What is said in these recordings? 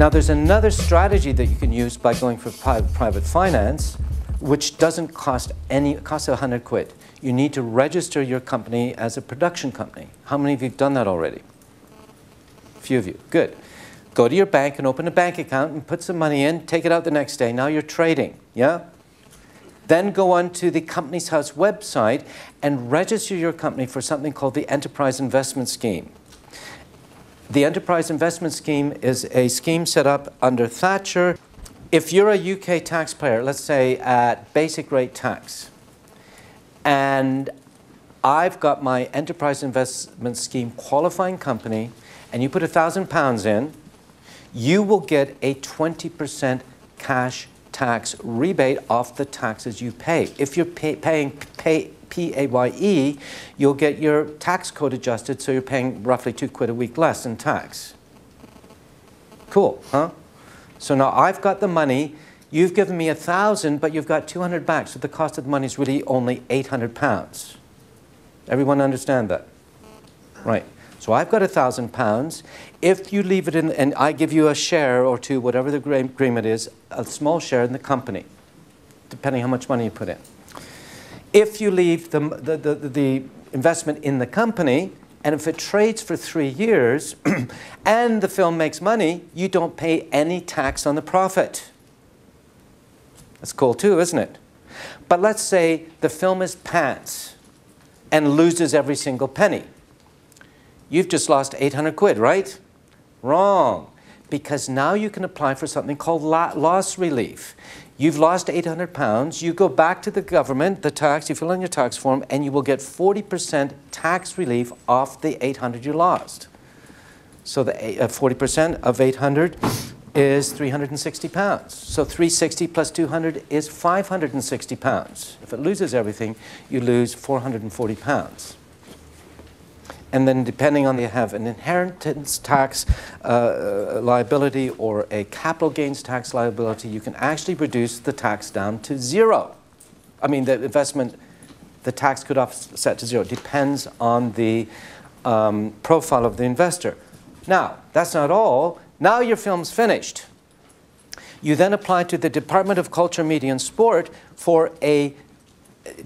Now, there's another strategy that you can use by going for private finance, which doesn't cost any, costs 100 quid. You need to register your company as a production company. How many of you have done that already? A few of you. Good. Go to your bank and open a bank account and put some money in, take it out the next day. Now you're trading, yeah? Then go on to the Companies House website and register your company for something called the Enterprise Investment Scheme. The Enterprise Investment Scheme is a scheme set up under Thatcher. If you're a UK taxpayer, let's say at basic rate tax, and I've got my Enterprise Investment Scheme qualifying company, and you put a thousand pounds in, you will get a 20% cash tax rebate off the taxes you pay. If you're pay, paying pay, PAYE, you'll get your tax code adjusted so you're paying roughly two quid a week less in tax. Cool, huh? So now I've got the money, you've given me a thousand, but you've got 200 back, so the cost of the money is really only 800 pounds. Everyone understand that? Right. So I've got a thousand pounds. If you leave it in, and I give you a share or two, whatever the agreement is, a small share in the company, depending how much money you put in. If you leave the, the, the, the investment in the company, and if it trades for three years and the film makes money, you don't pay any tax on the profit. That's cool too, isn't it? But let's say the film is pants and loses every single penny. You've just lost 800 quid, right? Wrong. Because now you can apply for something called loss relief. You've lost 800 pounds. You go back to the government, the tax, you fill in your tax form, and you will get 40% tax relief off the 800 you lost. So the 40% uh, of 800 is 360 pounds. So 360 plus 200 is 560 pounds. If it loses everything, you lose 440 pounds and then depending on you have an inheritance tax uh, liability or a capital gains tax liability, you can actually reduce the tax down to zero. I mean, the investment, the tax could offset to zero. Depends on the um, profile of the investor. Now, that's not all. Now your film's finished. You then apply to the Department of Culture, Media and Sport for a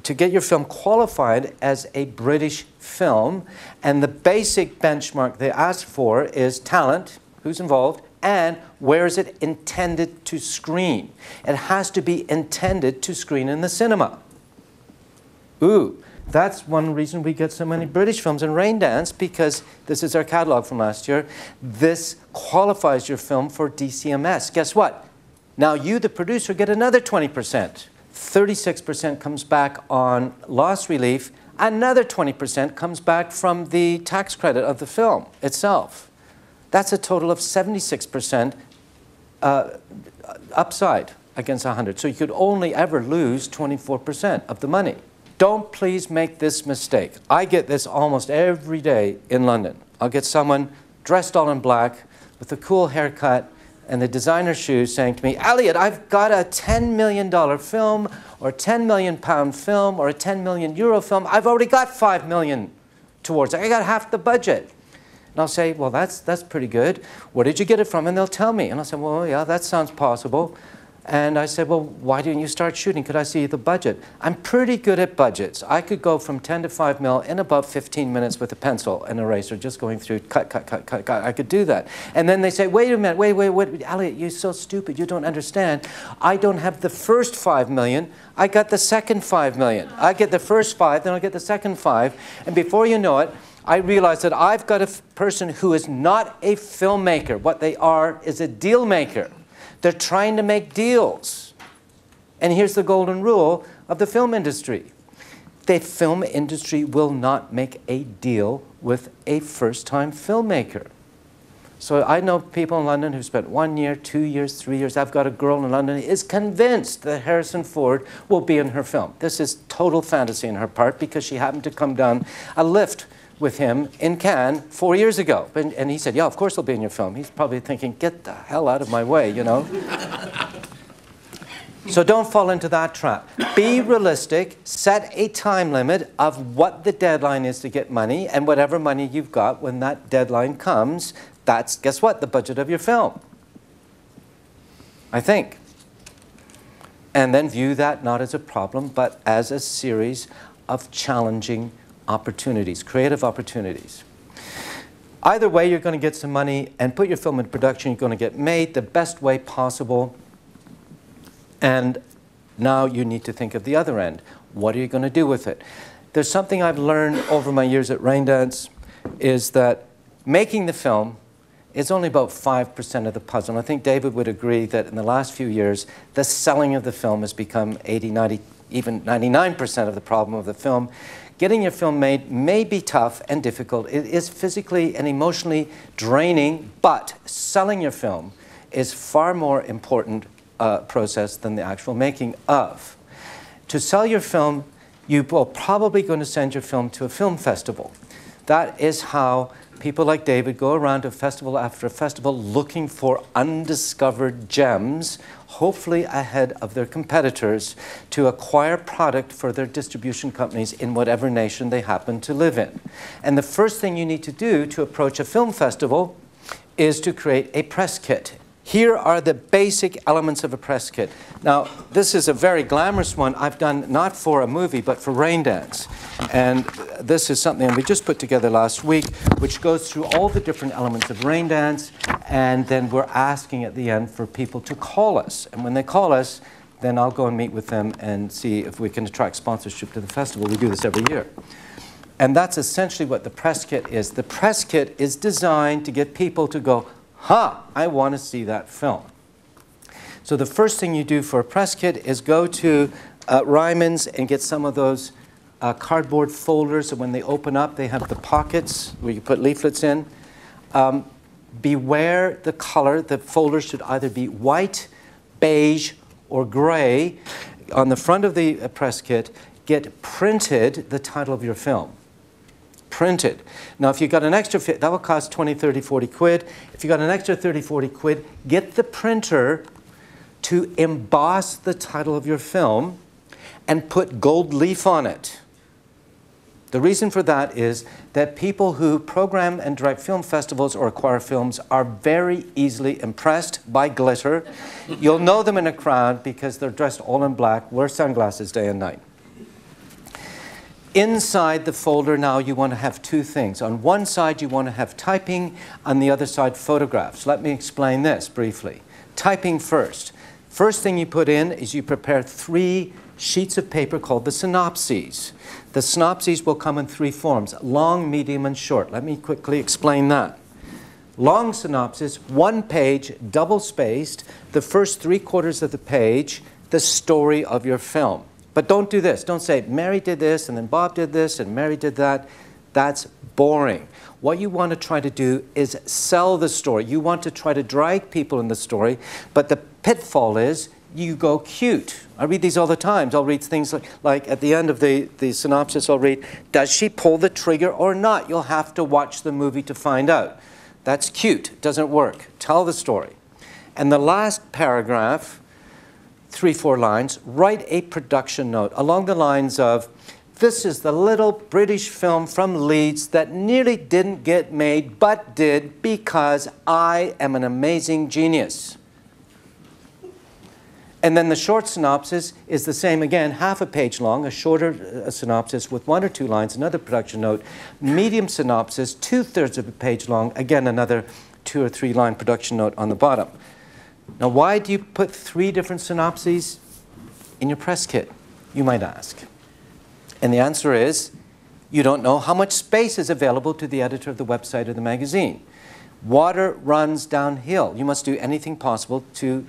to get your film qualified as a British film. And the basic benchmark they ask for is talent, who's involved, and where is it intended to screen? It has to be intended to screen in the cinema. Ooh, that's one reason we get so many British films in Raindance because this is our catalog from last year. This qualifies your film for DCMS. Guess what? Now you, the producer, get another 20%. 36% comes back on loss relief, another 20% comes back from the tax credit of the film itself. That's a total of 76% uh, upside against 100. So you could only ever lose 24% of the money. Don't please make this mistake. I get this almost every day in London. I'll get someone dressed all in black with a cool haircut and the designer shoes saying to me, Elliot, I've got a $10 million film or a 10 million pound film or a 10 million euro film. I've already got 5 million towards it. I got half the budget. And I'll say, well, that's, that's pretty good. Where did you get it from? And they'll tell me. And I'll say, well, yeah, that sounds possible. And I said, well, why didn't you start shooting? Could I see the budget? I'm pretty good at budgets. I could go from 10 to 5 mil in about 15 minutes with a pencil and eraser, just going through cut, cut, cut, cut, cut. I could do that. And then they say, wait a minute, wait, wait, wait, Elliot, you're so stupid. You don't understand. I don't have the first 5 million. I got the second 5 million. I get the first 5, then I get the second 5. And before you know it, I realize that I've got a person who is not a filmmaker. What they are is a deal maker. They're trying to make deals. And here's the golden rule of the film industry. The film industry will not make a deal with a first-time filmmaker. So I know people in London who spent one year, two years, three years. I've got a girl in London who is convinced that Harrison Ford will be in her film. This is total fantasy on her part because she happened to come down a lift with him in Cannes four years ago. And, and he said, yeah, of course he'll be in your film. He's probably thinking, get the hell out of my way, you know? so don't fall into that trap. Be realistic, set a time limit of what the deadline is to get money, and whatever money you've got when that deadline comes, that's, guess what, the budget of your film. I think. And then view that not as a problem, but as a series of challenging opportunities, creative opportunities. Either way, you're going to get some money and put your film in production. You're going to get made the best way possible. And now you need to think of the other end. What are you going to do with it? There's something I've learned over my years at Raindance is that making the film is only about 5% of the puzzle. And I think David would agree that in the last few years, the selling of the film has become 80, 90, even 99% of the problem of the film. Getting your film made may be tough and difficult. It is physically and emotionally draining, but selling your film is far more important uh, process than the actual making of. To sell your film, you are probably going to send your film to a film festival. That is how people like David go around to festival after festival looking for undiscovered gems, hopefully ahead of their competitors, to acquire product for their distribution companies in whatever nation they happen to live in. And the first thing you need to do to approach a film festival is to create a press kit. Here are the basic elements of a press kit. Now, this is a very glamorous one I've done not for a movie, but for Raindance. And this is something we just put together last week, which goes through all the different elements of Raindance, and then we're asking at the end for people to call us. And when they call us, then I'll go and meet with them and see if we can attract sponsorship to the festival. We do this every year. And that's essentially what the press kit is. The press kit is designed to get people to go, ha, I want to see that film. So the first thing you do for a press kit is go to uh, Ryman's and get some of those uh, cardboard folders. And when they open up, they have the pockets where you put leaflets in. Um, beware the color. The folder should either be white, beige, or gray. On the front of the uh, press kit, get printed the title of your film printed. Now, if you've got an extra, that will cost 20, 30, 40 quid. If you've got an extra 30, 40 quid, get the printer to emboss the title of your film and put gold leaf on it. The reason for that is that people who program and direct film festivals or acquire films are very easily impressed by glitter. You'll know them in a crowd because they're dressed all in black, wear sunglasses day and night. Inside the folder now you want to have two things. On one side you want to have typing, on the other side photographs. Let me explain this briefly. Typing first. First thing you put in is you prepare three sheets of paper called the synopses. The synopses will come in three forms, long, medium, and short. Let me quickly explain that. Long synopsis, one page, double spaced, the first three quarters of the page, the story of your film. But don't do this. Don't say, Mary did this, and then Bob did this, and Mary did that. That's boring. What you want to try to do is sell the story. You want to try to drag people in the story, but the pitfall is you go cute. I read these all the time. I'll read things like, like at the end of the, the synopsis, I'll read, Does she pull the trigger or not? You'll have to watch the movie to find out. That's cute. Doesn't work. Tell the story. And the last paragraph three, four lines, write a production note along the lines of, this is the little British film from Leeds that nearly didn't get made, but did because I am an amazing genius. And then the short synopsis is the same again, half a page long, a shorter uh, synopsis with one or two lines, another production note. Medium synopsis, two thirds of a page long, again, another two or three line production note on the bottom. Now, why do you put three different synopses in your press kit, you might ask? And the answer is you don't know how much space is available to the editor of the website or the magazine. Water runs downhill. You must do anything possible to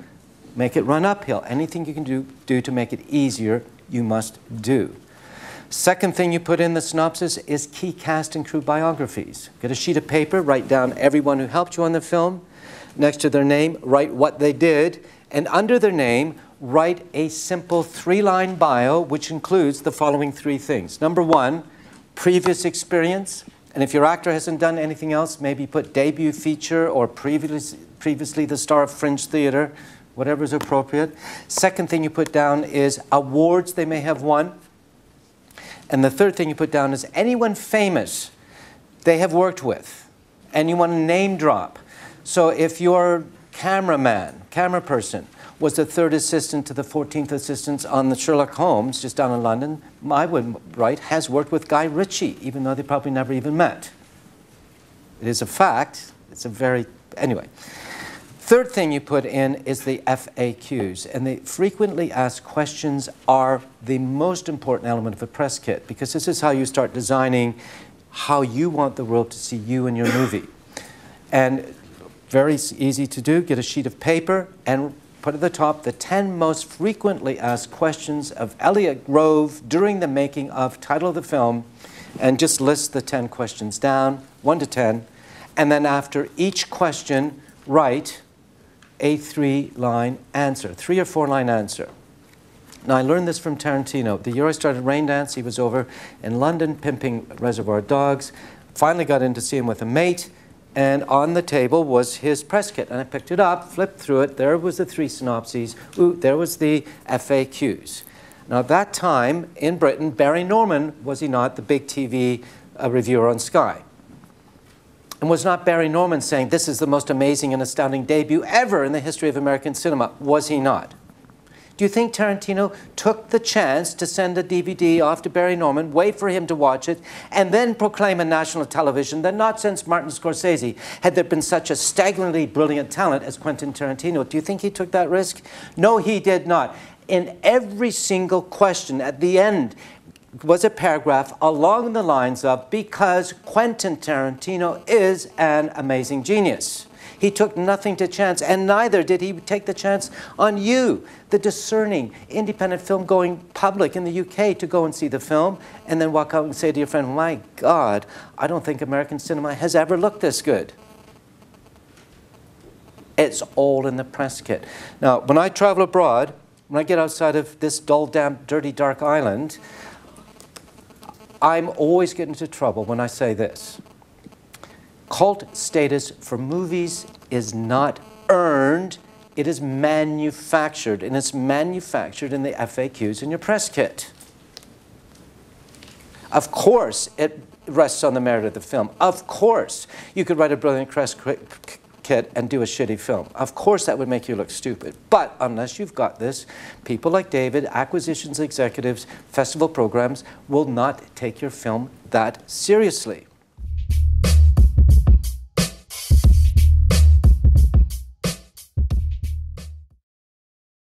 make it run uphill. Anything you can do, do to make it easier, you must do. Second thing you put in the synopsis is key cast and crew biographies. Get a sheet of paper, write down everyone who helped you on the film, next to their name, write what they did, and under their name, write a simple three-line bio which includes the following three things. Number one, previous experience, and if your actor hasn't done anything else, maybe put debut feature or previously, previously the star of Fringe Theatre, whatever is appropriate. Second thing you put down is awards they may have won. And the third thing you put down is anyone famous they have worked with, anyone name drop. So if your cameraman, camera person, was the third assistant to the 14th assistant on the Sherlock Holmes, just down in London. I would write, has worked with Guy Ritchie, even though they probably never even met. It is a fact. It's a very, anyway. Third thing you put in is the FAQs, and the frequently asked questions are the most important element of a press kit because this is how you start designing how you want the world to see you and your movie. And very easy to do, get a sheet of paper and put at the top the 10 most frequently asked questions of Elliot Grove during the making of title of the film and just list the 10 questions down, 1 to 10, and then after each question, write a three line answer, three or four line answer. Now, I learned this from Tarantino. The year I started Raindance, he was over in London pimping Reservoir Dogs. Finally got in to see him with a mate, and on the table was his press kit. And I picked it up, flipped through it. There was the three synopses. Ooh, there was the FAQs. Now, at that time in Britain, Barry Norman, was he not, the big TV uh, reviewer on Sky? And was not Barry Norman saying, this is the most amazing and astounding debut ever in the history of American cinema? Was he not? Do you think Tarantino took the chance to send a DVD off to Barry Norman, wait for him to watch it, and then proclaim on national television that not since Martin Scorsese had there been such a staggeringly brilliant talent as Quentin Tarantino? Do you think he took that risk? No, he did not. In every single question at the end, was a paragraph along the lines of because Quentin Tarantino is an amazing genius. He took nothing to chance, and neither did he take the chance on you, the discerning, independent film going public in the UK to go and see the film and then walk out and say to your friend, My God, I don't think American cinema has ever looked this good. It's all in the press kit. Now, when I travel abroad, when I get outside of this dull, damp, dirty, dark island, I'm always getting into trouble when I say this. Cult status for movies is not earned, it is manufactured, and it's manufactured in the FAQs in your press kit. Of course, it rests on the merit of the film. Of course, you could write a brilliant press kit and do a shitty film. Of course, that would make you look stupid. But unless you've got this, people like David, acquisitions executives, festival programs will not take your film that seriously.